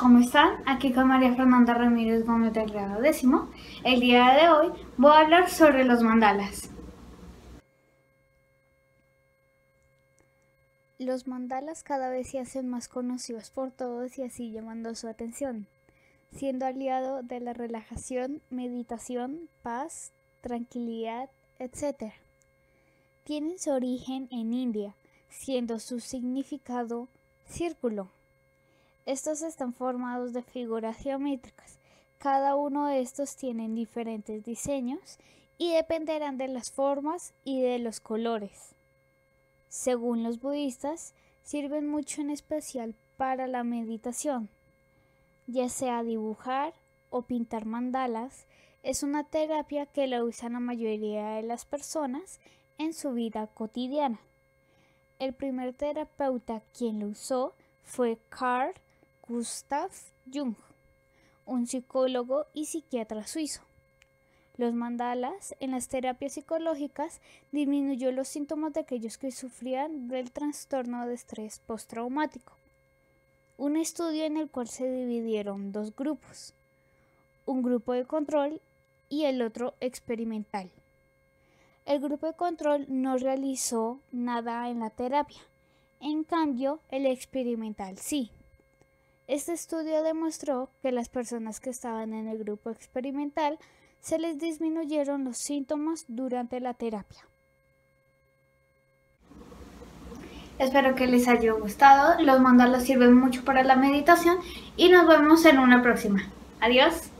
¿cómo están? Aquí con María Fernanda Ramírez Gómez del grado décimo. El día de hoy voy a hablar sobre los mandalas. Los mandalas cada vez se hacen más conocidos por todos y así llamando su atención, siendo aliado de la relajación, meditación, paz, tranquilidad, etc. Tienen su origen en India, siendo su significado círculo. Estos están formados de figuras geométricas. Cada uno de estos tienen diferentes diseños y dependerán de las formas y de los colores. Según los budistas, sirven mucho en especial para la meditación. Ya sea dibujar o pintar mandalas, es una terapia que la usan la mayoría de las personas en su vida cotidiana. El primer terapeuta quien lo usó fue Carl Gustav Jung, un psicólogo y psiquiatra suizo. Los mandalas en las terapias psicológicas disminuyó los síntomas de aquellos que sufrían del trastorno de estrés postraumático. Un estudio en el cual se dividieron dos grupos, un grupo de control y el otro experimental. El grupo de control no realizó nada en la terapia, en cambio el experimental sí. Este estudio demostró que las personas que estaban en el grupo experimental se les disminuyeron los síntomas durante la terapia. Espero que les haya gustado. Los mandalas sirven mucho para la meditación y nos vemos en una próxima. Adiós.